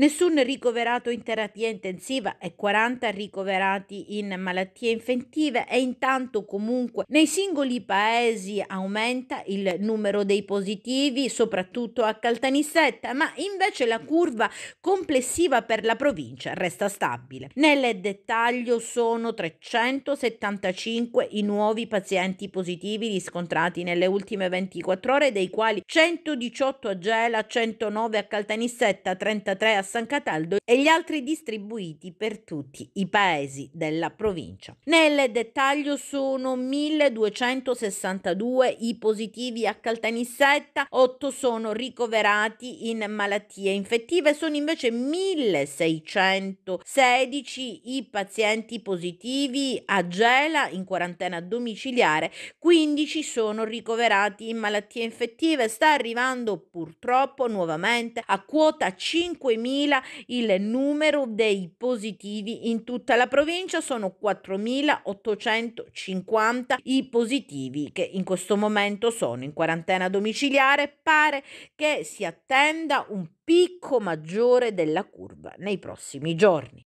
Nessun ricoverato in terapia intensiva e 40 ricoverati in malattie infettive e intanto comunque nei singoli paesi aumenta il numero dei positivi, soprattutto a Caltanissetta, ma invece la curva complessiva per la provincia resta stabile. Nel dettaglio sono 375 i nuovi pazienti positivi riscontrati nelle ultime 24 ore, dei quali 118 a Gela, 109 a Caltanissetta, 33 a San Cataldo e gli altri distribuiti per tutti i paesi della provincia. Nel dettaglio sono 1262 i positivi a Caltanissetta, 8 sono ricoverati in malattie infettive, sono invece 1616 i pazienti positivi a Gela in quarantena domiciliare, 15 sono ricoverati in malattie infettive, sta arrivando purtroppo nuovamente a quota 5.000 il numero dei positivi in tutta la provincia sono 4.850 i positivi che in questo momento sono in quarantena domiciliare. Pare che si attenda un picco maggiore della curva nei prossimi giorni.